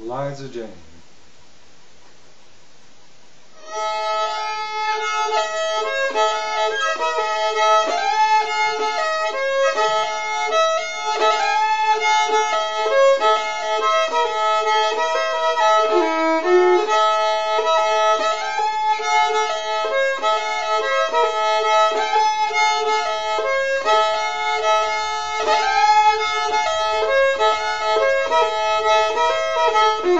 Eliza Jane. Thank you. Thank you.